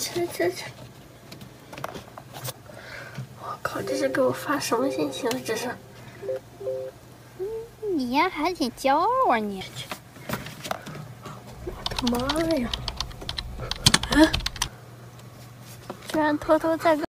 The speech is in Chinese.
这这这！我靠，这是给我发什么信息了？这是，你呀，还挺骄傲啊你！我他妈呀！啊？居然偷偷在。